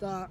した。